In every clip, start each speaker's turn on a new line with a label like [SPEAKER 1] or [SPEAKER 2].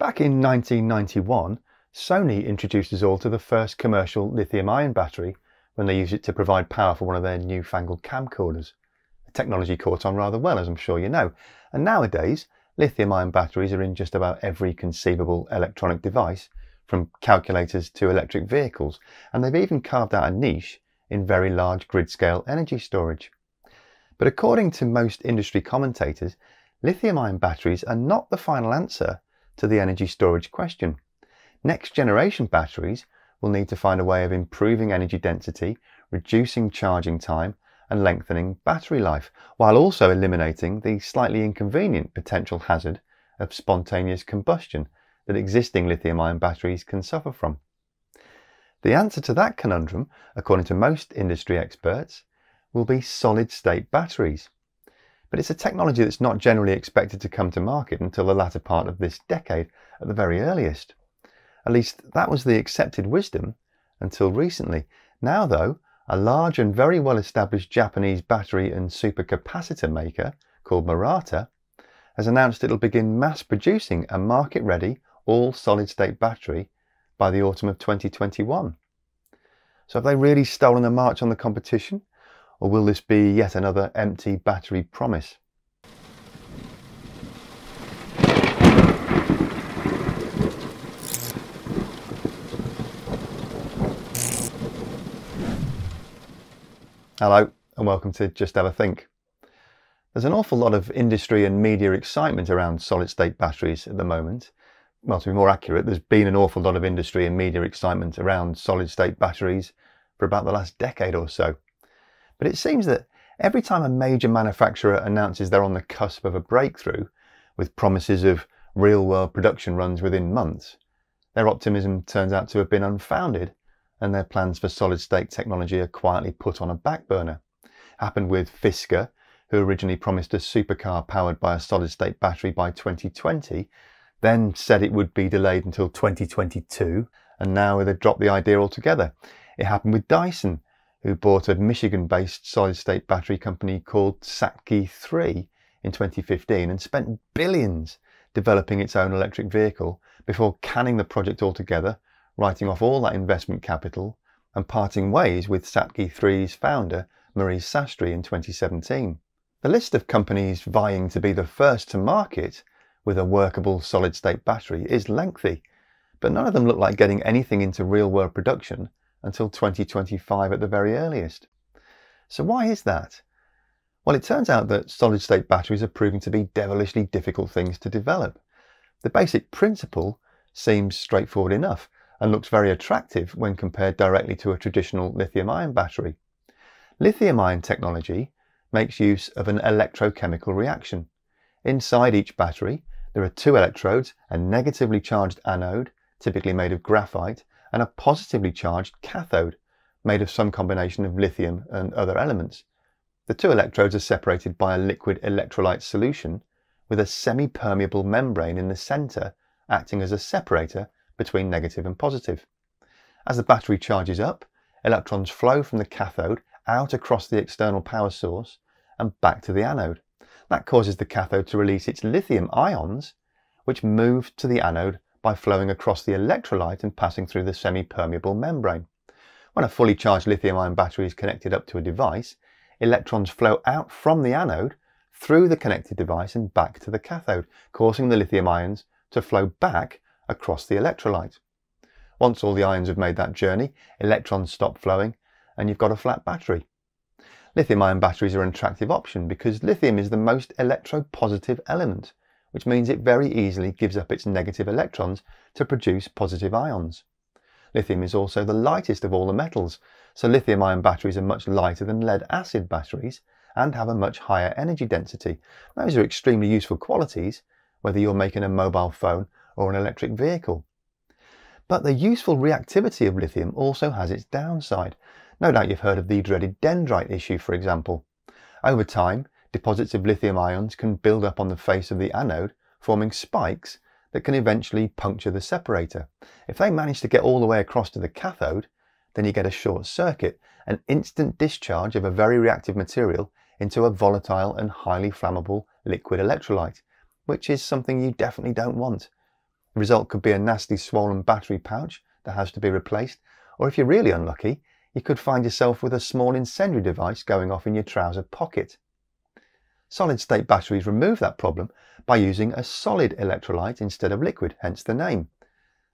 [SPEAKER 1] Back in 1991, Sony introduced us all to the first commercial lithium ion battery when they used it to provide power for one of their newfangled camcorders. The technology caught on rather well, as I'm sure you know, and nowadays lithium ion batteries are in just about every conceivable electronic device, from calculators to electric vehicles, and they've even carved out a niche in very large grid scale energy storage. But according to most industry commentators, lithium ion batteries are not the final answer to the energy storage question. Next generation batteries will need to find a way of improving energy density, reducing charging time, and lengthening battery life, while also eliminating the slightly inconvenient potential hazard of spontaneous combustion that existing lithium ion batteries can suffer from. The answer to that conundrum, according to most industry experts, will be solid state batteries. But it's a technology that's not generally expected to come to market until the latter part of this decade at the very earliest. At least that was the accepted wisdom until recently. Now, though, a large and very well established Japanese battery and supercapacitor maker called Murata has announced it'll begin mass producing a market ready all solid state battery by the autumn of 2021. So have they really stolen a march on the competition? Or will this be yet another empty battery promise? Hello and welcome to Just Have a Think. There's an awful lot of industry and media excitement around solid state batteries at the moment. Well, to be more accurate, there's been an awful lot of industry and media excitement around solid state batteries for about the last decade or so. But it seems that every time a major manufacturer announces they're on the cusp of a breakthrough, with promises of real world production runs within months, their optimism turns out to have been unfounded and their plans for solid state technology are quietly put on a back burner. Happened with Fisker, who originally promised a supercar powered by a solid state battery by 2020, then said it would be delayed until 2022, and now they've dropped the idea altogether. It happened with Dyson, who bought a Michigan based solid state battery company called Sakti 3 in 2015 and spent billions developing its own electric vehicle before canning the project altogether writing off all that investment capital and parting ways with Sakti 3's founder, Marie Sastry, in 2017. The list of companies vying to be the first to market with a workable solid state battery is lengthy, but none of them look like getting anything into real world production until 2025 at the very earliest. So, why is that? Well, it turns out that solid state batteries are proving to be devilishly difficult things to develop. The basic principle seems straightforward enough and looks very attractive when compared directly to a traditional lithium ion battery. Lithium ion technology makes use of an electrochemical reaction. Inside each battery, there are two electrodes, a negatively charged anode, typically made of graphite, and a positively charged cathode, made of some combination of lithium and other elements. The two electrodes are separated by a liquid electrolyte solution with a semi-permeable membrane in the center acting as a separator between negative and positive. As the battery charges up, electrons flow from the cathode out across the external power source and back to the anode. That causes the cathode to release its lithium ions, which move to the anode by flowing across the electrolyte and passing through the semi-permeable membrane. When a fully charged lithium ion battery is connected up to a device, electrons flow out from the anode through the connected device and back to the cathode, causing the lithium ions to flow back across the electrolyte. Once all the ions have made that journey, electrons stop flowing and you've got a flat battery. Lithium ion batteries are an attractive option because lithium is the most electropositive element, which means it very easily gives up its negative electrons to produce positive ions. Lithium is also the lightest of all the metals, so lithium ion batteries are much lighter than lead acid batteries and have a much higher energy density. Those are extremely useful qualities, whether you're making a mobile phone or an electric vehicle. But the useful reactivity of lithium also has its downside. No doubt you've heard of the dreaded dendrite issue, for example. Over time, deposits of lithium ions can build up on the face of the anode, forming spikes that can eventually puncture the separator. If they manage to get all the way across to the cathode, then you get a short circuit, an instant discharge of a very reactive material into a volatile and highly flammable liquid electrolyte, which is something you definitely don't want. The result could be a nasty swollen battery pouch that has to be replaced, or if you're really unlucky, you could find yourself with a small incendiary device going off in your trouser pocket. Solid state batteries remove that problem by using a solid electrolyte instead of liquid, hence the name.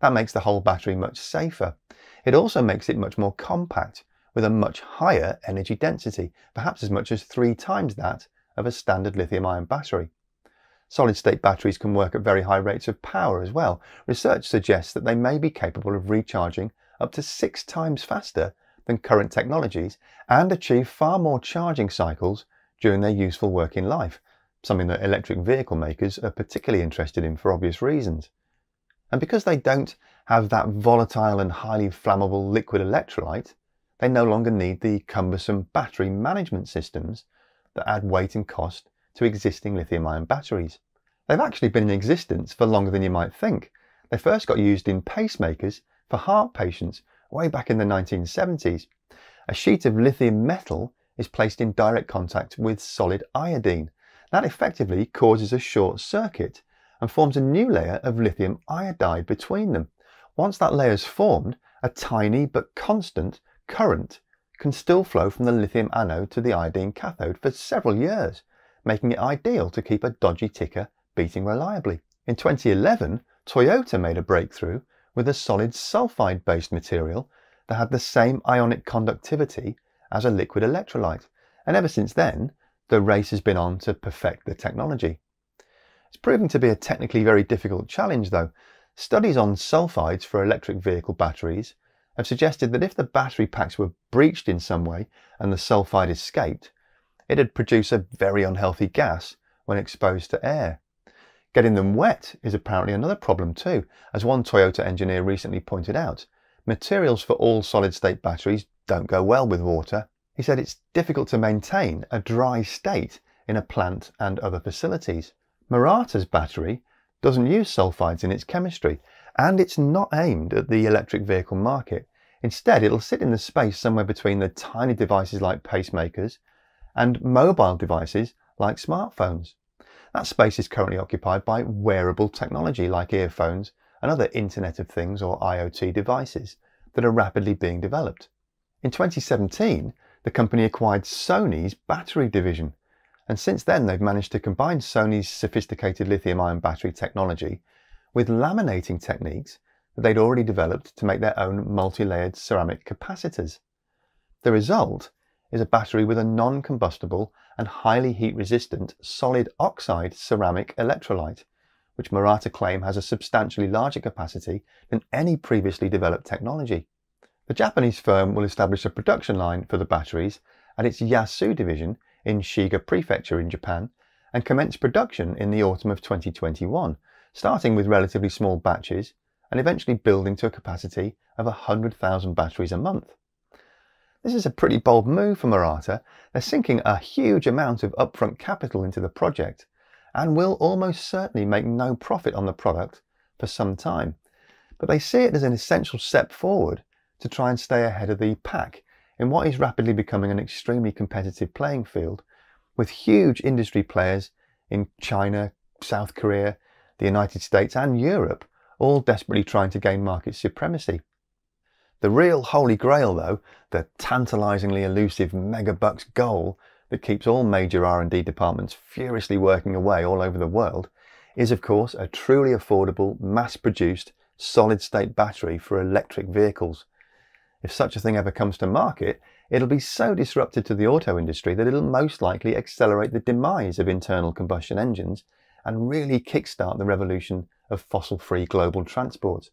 [SPEAKER 1] That makes the whole battery much safer. It also makes it much more compact with a much higher energy density, perhaps as much as three times that of a standard lithium ion battery. Solid state batteries can work at very high rates of power as well. Research suggests that they may be capable of recharging up to six times faster than current technologies and achieve far more charging cycles during their useful working life, something that electric vehicle makers are particularly interested in for obvious reasons. And because they don't have that volatile and highly flammable liquid electrolyte, they no longer need the cumbersome battery management systems that add weight and cost to existing lithium ion batteries. They've actually been in existence for longer than you might think. They first got used in pacemakers for heart patients way back in the 1970s. A sheet of lithium metal is placed in direct contact with solid iodine. That effectively causes a short circuit and forms a new layer of lithium iodide between them. Once that layer is formed, a tiny but constant current can still flow from the lithium anode to the iodine cathode for several years making it ideal to keep a dodgy ticker beating reliably. In 2011, Toyota made a breakthrough with a solid sulfide based material that had the same ionic conductivity as a liquid electrolyte, and ever since then, the race has been on to perfect the technology. It's proving to be a technically very difficult challenge though. Studies on sulfides for electric vehicle batteries have suggested that if the battery packs were breached in some way and the sulfide escaped, it'd produce a very unhealthy gas when exposed to air. Getting them wet is apparently another problem too, as one Toyota engineer recently pointed out. Materials for all solid state batteries don't go well with water. He said it's difficult to maintain a dry state in a plant and other facilities. Murata's battery doesn't use sulfides in its chemistry, and it's not aimed at the electric vehicle market. Instead, it'll sit in the space somewhere between the tiny devices like pacemakers and mobile devices like smartphones. That space is currently occupied by wearable technology like earphones and other Internet of Things or IoT devices that are rapidly being developed. In 2017, the company acquired Sony's battery division, and since then they've managed to combine Sony's sophisticated lithium ion battery technology with laminating techniques that they'd already developed to make their own multi layered ceramic capacitors. The result is a battery with a non-combustible and highly heat-resistant solid oxide ceramic electrolyte, which Murata claim has a substantially larger capacity than any previously developed technology. The Japanese firm will establish a production line for the batteries at its Yasu division in Shiga Prefecture in Japan and commence production in the autumn of 2021, starting with relatively small batches and eventually building to a capacity of 100,000 batteries a month. This is a pretty bold move for Murata. They're sinking a huge amount of upfront capital into the project and will almost certainly make no profit on the product for some time. But they see it as an essential step forward to try and stay ahead of the pack in what is rapidly becoming an extremely competitive playing field with huge industry players in China, South Korea, the United States and Europe all desperately trying to gain market supremacy. The real holy grail though, the tantalizingly elusive megabucks goal that keeps all major R&D departments furiously working away all over the world, is of course a truly affordable, mass-produced, solid-state battery for electric vehicles. If such a thing ever comes to market, it'll be so disruptive to the auto industry that it'll most likely accelerate the demise of internal combustion engines and really kickstart the revolution of fossil-free global transport.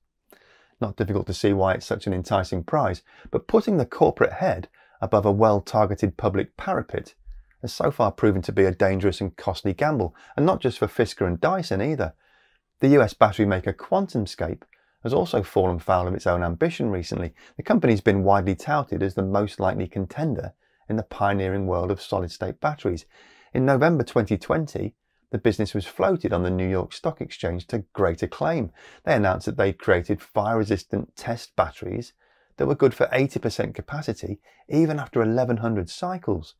[SPEAKER 1] Not difficult to see why it's such an enticing prize, but putting the corporate head above a well-targeted public parapet has so far proven to be a dangerous and costly gamble, and not just for Fisker and Dyson either. The US battery maker QuantumScape has also fallen foul of its own ambition recently. The company's been widely touted as the most likely contender in the pioneering world of solid-state batteries. In November 2020, the business was floated on the New York Stock Exchange to great acclaim. They announced that they'd created fire resistant test batteries that were good for 80% capacity even after 1100 cycles.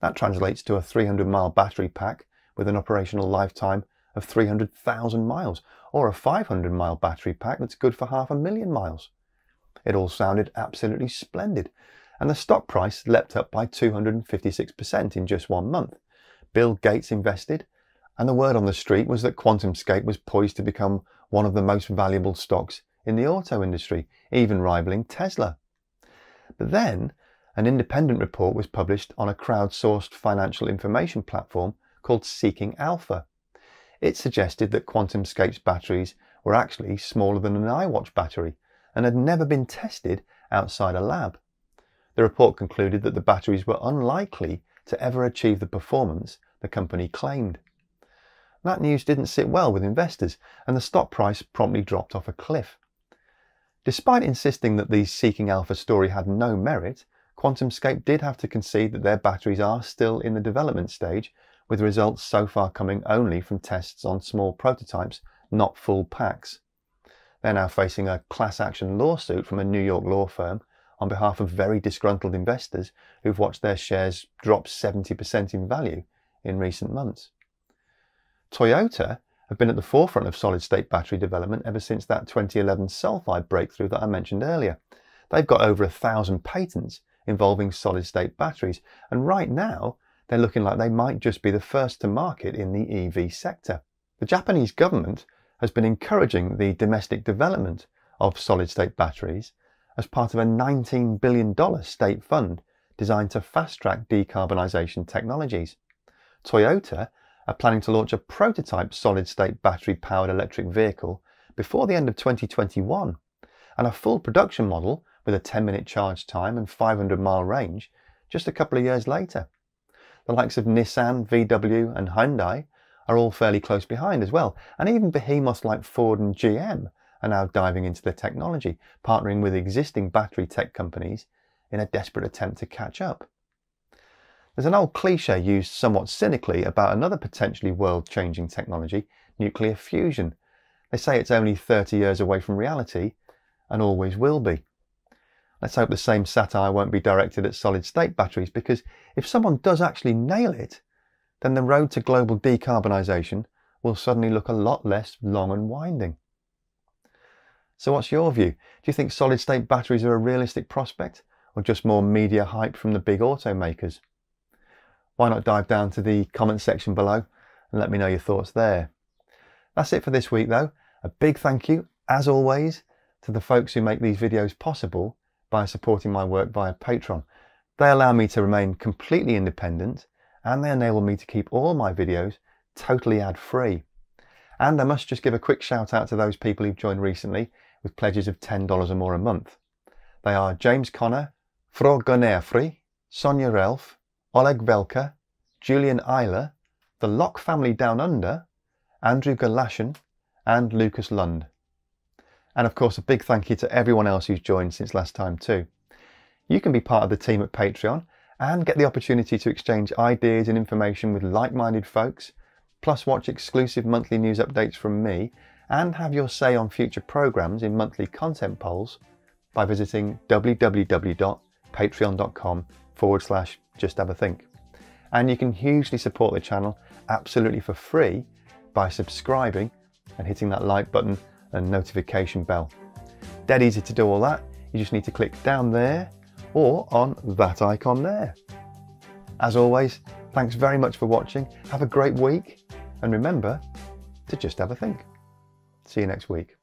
[SPEAKER 1] That translates to a 300 mile battery pack with an operational lifetime of 300,000 miles, or a 500 mile battery pack that's good for half a million miles. It all sounded absolutely splendid, and the stock price leapt up by 256% in just one month. Bill Gates invested, and the word on the street was that QuantumScape was poised to become one of the most valuable stocks in the auto industry, even rivaling Tesla. But then, an independent report was published on a crowdsourced financial information platform called Seeking Alpha. It suggested that QuantumScape's batteries were actually smaller than an iWatch battery and had never been tested outside a lab. The report concluded that the batteries were unlikely to ever achieve the performance the company claimed. That news didn't sit well with investors, and the stock price promptly dropped off a cliff. Despite insisting that the Seeking Alpha story had no merit, QuantumScape did have to concede that their batteries are still in the development stage, with results so far coming only from tests on small prototypes, not full packs. They're now facing a class action lawsuit from a New York law firm on behalf of very disgruntled investors who've watched their shares drop 70% in value in recent months. Toyota have been at the forefront of solid state battery development ever since that 2011 sulfide breakthrough that I mentioned earlier. They've got over a thousand patents involving solid state batteries, and right now they're looking like they might just be the first to market in the EV sector. The Japanese government has been encouraging the domestic development of solid state batteries as part of a $19 billion state fund designed to fast track decarbonisation technologies. Toyota are planning to launch a prototype solid state battery powered electric vehicle before the end of 2021 and a full production model with a 10 minute charge time and 500 mile range just a couple of years later. The likes of Nissan, VW, and Hyundai are all fairly close behind as well, and even behemoths like Ford and GM are now diving into the technology, partnering with existing battery tech companies in a desperate attempt to catch up. There's an old cliche used somewhat cynically about another potentially world changing technology, nuclear fusion. They say it's only 30 years away from reality and always will be. Let's hope the same satire won't be directed at solid state batteries because if someone does actually nail it, then the road to global decarbonisation will suddenly look a lot less long and winding. So, what's your view? Do you think solid state batteries are a realistic prospect or just more media hype from the big automakers? why not dive down to the comment section below and let me know your thoughts there. That's it for this week though. A big thank you, as always, to the folks who make these videos possible by supporting my work via Patreon. They allow me to remain completely independent and they enable me to keep all my videos totally ad free. And I must just give a quick shout out to those people who've joined recently with pledges of $10 or more a month. They are James Connor, Fro Gonerfri, Sonia Relf, Oleg Velka, Julian Eiler, the Locke family down under, Andrew Galashan, and Lucas Lund. And of course, a big thank you to everyone else who's joined since last time too. You can be part of the team at Patreon and get the opportunity to exchange ideas and information with like-minded folks, plus watch exclusive monthly news updates from me and have your say on future programs in monthly content polls by visiting www.patreon.com forward slash just have a think. And you can hugely support the channel absolutely for free by subscribing and hitting that like button and notification bell. Dead easy to do all that. You just need to click down there or on that icon there. As always, thanks very much for watching. Have a great week and remember to just have a think. See you next week.